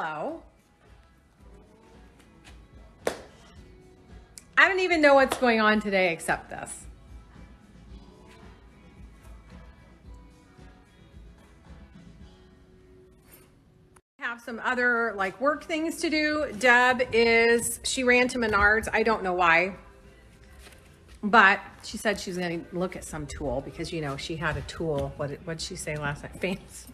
Hello. I don't even know what's going on today except this. have some other like work things to do. Deb is, she ran to Menards. I don't know why, but she said she's going to look at some tool because, you know, she had a tool. What did she say last night? Fancy.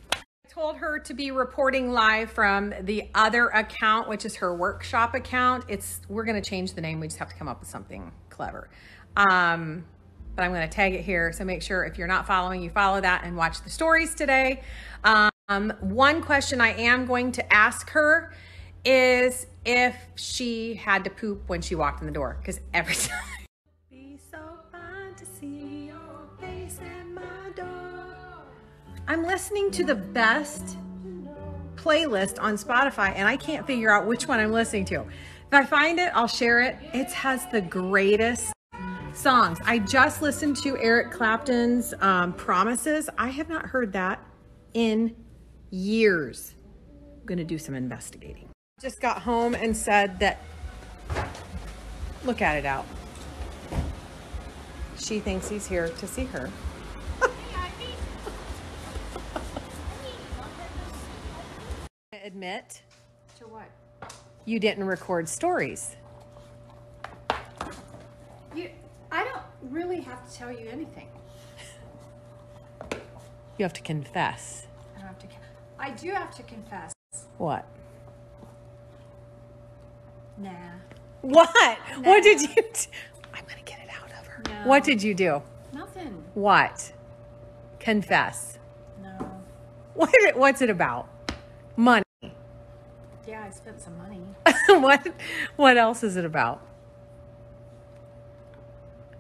Told her to be reporting live from the other account, which is her workshop account. It's, we're going to change the name. We just have to come up with something clever. Um, but I'm going to tag it here. So make sure if you're not following, you follow that and watch the stories today. Um, one question I am going to ask her is if she had to poop when she walked in the door, because every time. I'm listening to the best playlist on Spotify and I can't figure out which one I'm listening to. If I find it, I'll share it. It has the greatest songs. I just listened to Eric Clapton's um, Promises. I have not heard that in years. I'm going to do some investigating. Just got home and said that, look at it out. She thinks he's here to see her. Admit To what? you didn't record stories. You, I don't really have to tell you anything. You have to confess. I don't have to. I do have to confess. What? Nah. What? What did you do? I'm going to get it out of her. No. What did you do? Nothing. What? Confess. No. What? What's it about? Money. Yeah, I spent some money. what? What else is it about?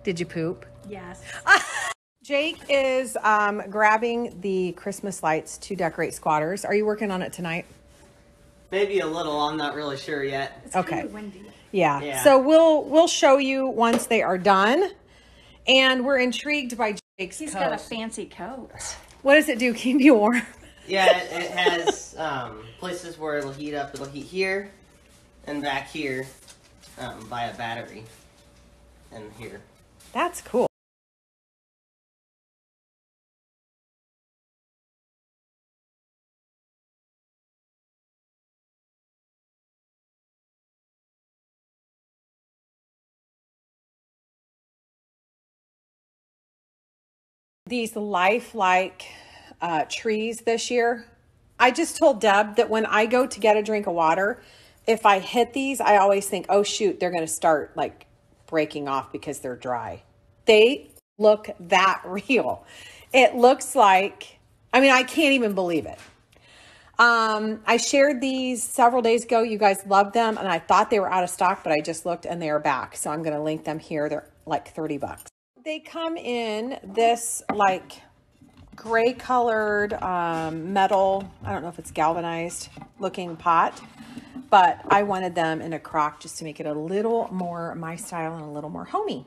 Did you poop? Yes. Jake is um, grabbing the Christmas lights to decorate squatters. Are you working on it tonight? Maybe a little. I'm not really sure yet. It's Okay. kind of windy. Yeah. Yeah. So we'll we'll show you once they are done, and we're intrigued by Jake's He's coat. got a fancy coat. What does it do? Keep you warm? Yeah, it, it has um, places where it'll heat up. It'll heat here and back here um, by a battery, and here. That's cool. These lifelike uh, trees this year. I just told Deb that when I go to get a drink of water, if I hit these, I always think, oh shoot, they're going to start like breaking off because they're dry. They look that real. It looks like, I mean, I can't even believe it. Um, I shared these several days ago. You guys loved them, and I thought they were out of stock, but I just looked and they are back. So I'm going to link them here. They're like 30 bucks. They come in this like gray colored um, metal, I don't know if it's galvanized looking pot, but I wanted them in a crock just to make it a little more my style and a little more homey.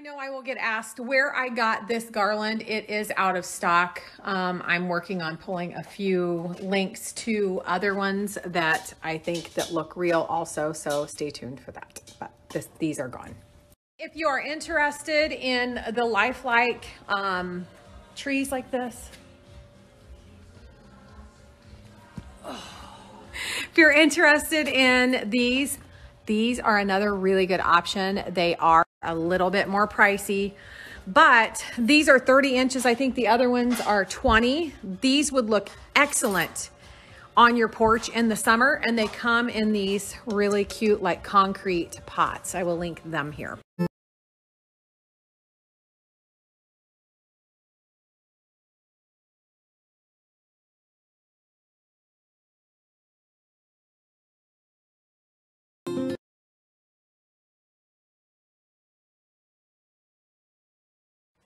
I know I will get asked where I got this garland. It is out of stock. Um, I'm working on pulling a few links to other ones that I think that look real also, so stay tuned for that. But this, these are gone. If you are interested in the lifelike um, trees like this, oh. if you're interested in these, these are another really good option. They are a little bit more pricey, but these are 30 inches. I think the other ones are 20. These would look excellent on your porch in the summer, and they come in these really cute, like concrete pots. I will link them here.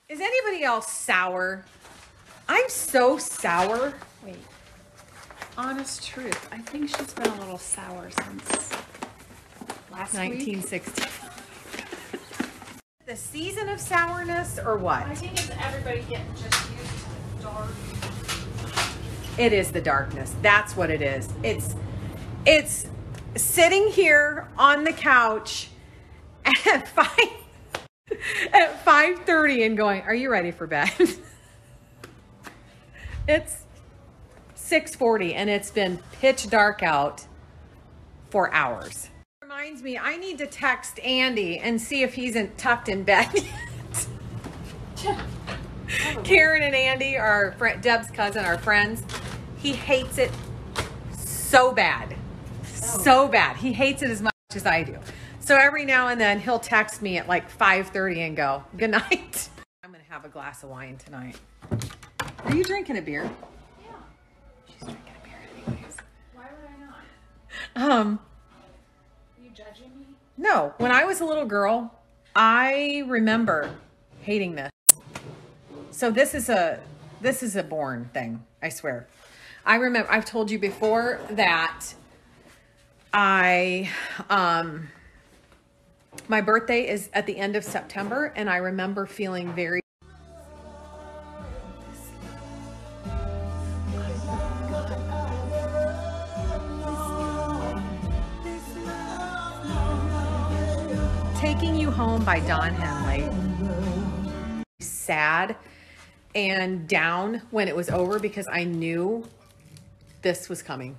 Is anybody else sour? I'm so sour. Wait. Honest truth, I think she's been a little sour since last week. 1960. the season of sourness or what? I think it's everybody getting just used to the dark. It is the darkness. That's what it is. It's it's sitting here on the couch at five at five thirty and going, "Are you ready for bed?" it's six forty, and it's been pitch dark out for hours. Reminds me, I need to text Andy and see if he's in, tucked in bed. yet. Karen and Andy are Deb's cousin, are friends. He hates it so bad, so bad. He hates it as much as I do. So every now and then he'll text me at like 5:30 and go, "Good night." I'm gonna have a glass of wine tonight. Are you drinking a beer? Yeah. She's drinking a beer anyways. Why would I not? Um, Are you judging me? no. When I was a little girl, I remember hating this. So this is a this is a born thing. I swear. I remember. I've told you before that I um my birthday is at the end of September, and I remember feeling very. Taking You Home by Don Henley. Sad and down when it was over because I knew this was coming.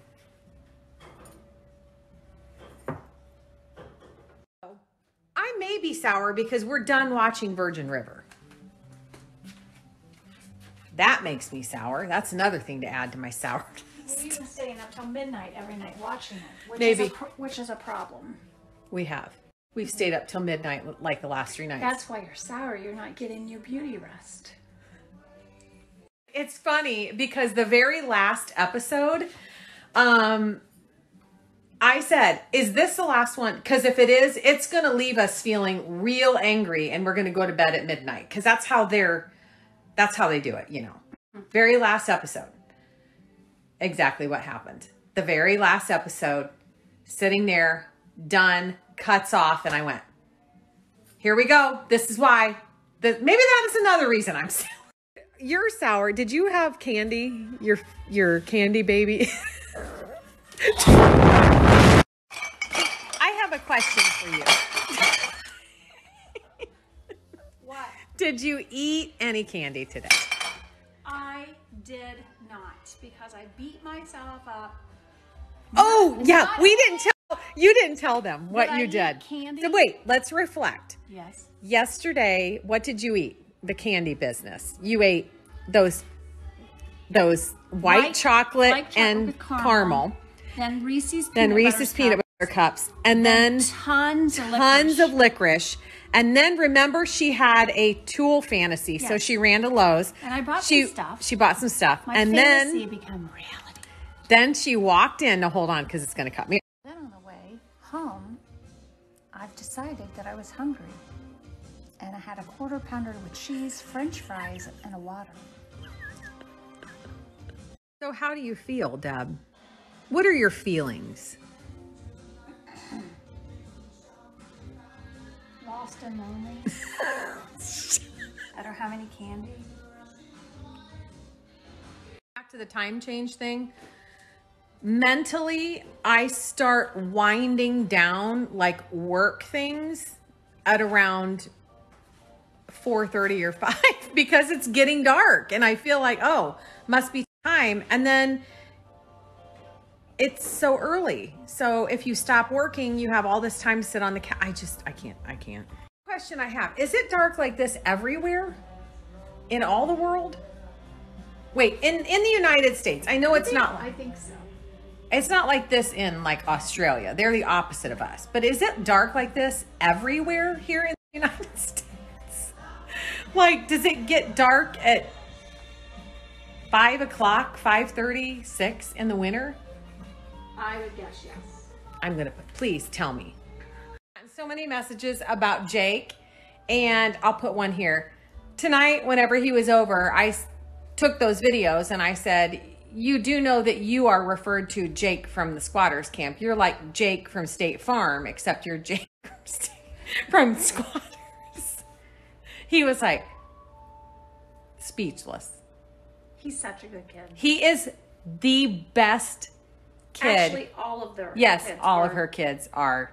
Be sour because we're done watching Virgin River. That makes me sour. That's another thing to add to my sour list. We've been staying up till midnight every night watching it, which Maybe. is a pro- which is a problem. We have. We've stayed up till midnight like the last three nights. That's why you're sour. You're not getting your beauty rest. It's funny because the very last episode, um, I said, "Is this the last one?" Because if it is, it's going to leave us feeling real angry, and we're going to go to bed at midnight because that's how they're, that's how they do it. You know, very last episode. Exactly what happened. The very last episode, sitting there, done, cuts off, and I went, "Here we go. This is why." The, maybe that is another reason I'm sour. You're sour. Did you have candy? Your your candy baby. I question for you. What? Did you eat any candy today? I did not because I beat myself up. Oh, yeah. not- We didn't tell you didn't tell them what Did I you eat did. candy? So wait, let's reflect. Yes. Yesterday, what did you eat? The candy business. You ate those those white, White- chocolate, white chocolate and caramel. caramel. Then Reese's Then Reese's butter peanut cups, and then tons of tons licorice. of licorice. And then remember, she had a tool fantasy, so she ran to Lowe's. And I bought she, some stuff. She bought some stuff, My and fantasy then become reality. then she walked in. To hold on, because it's going to cut me. Then on the way home, I've decided that I was hungry. And I had a quarter pounder with cheese, french fries, and a water. So, how do you feel, Deb? What are your feelings? Lost and lonely. I don't have any candy. Back to the time change thing. Mentally, I start winding down like work things at around 4:30 or 5 because it's getting dark and I feel like, "Oh, must be time." And then it's so early. So if you stop working, you have all this time to sit on the couch. I just I can't I can't. Question I have. Is it dark like this everywhere? In all the world? Wait, in in the United States. I know it's not I think so. it's not like this in like Australia. They're the opposite of us. But is it dark like this everywhere here in the United States? Like, does it get dark at five o'clock, five thirty, six in the winter? I would guess yes. I'm gonna put, please tell me. So many messages about Jake, and I'll put one here. Tonight, whenever he was over, I took those videos and I said, You do know that you are referred to Jake from the squatters camp. You're like Jake from State Farm, except you're Jake from, State, from squatters. He was like, speechless. He's such a good kid. He is the best kid. Actually, all of their yes, all of her kids are